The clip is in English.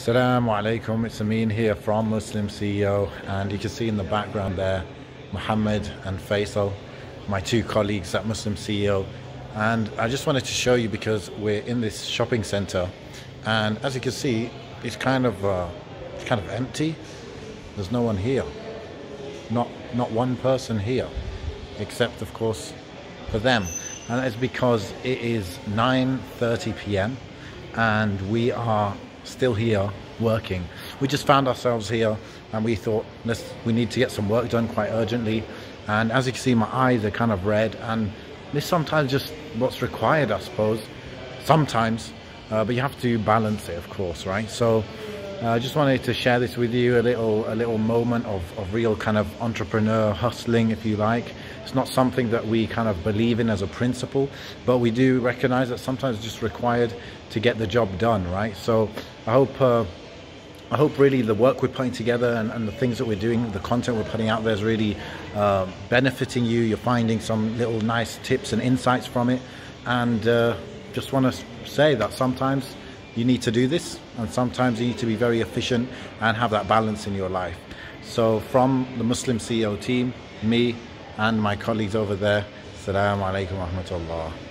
Assalamu alaikum, it's Amin here from Muslim CEO and you can see in the background there Muhammad and Faisal, my two colleagues at Muslim CEO and I just wanted to show you because we're in this shopping center and as you can see it's kind of uh, it's kind of empty. There's no one here. Not not one person here except of course for them. And it's because it is 9:30 p.m. and we are still here working. We just found ourselves here and we thought let's, we need to get some work done quite urgently. And as you can see, my eyes are kind of red and this sometimes just what's required, I suppose. Sometimes, uh, but you have to balance it, of course, right? So I just wanted to share this with you, a little, a little moment of, of real kind of entrepreneur hustling, if you like. It's not something that we kind of believe in as a principle, but we do recognize that sometimes it's just required to get the job done, right? So I hope uh, I hope really the work we're putting together and, and, the things that we're doing, the content we're putting out there is really uh, benefiting you. You're finding some little nice tips and insights from it. And uh, just want to say that sometimes you need to do this and sometimes you need to be very efficient and have that balance in your life. So from the Muslim CEO team, me, and my colleagues over there. Assalamu alaikum rahmatullah.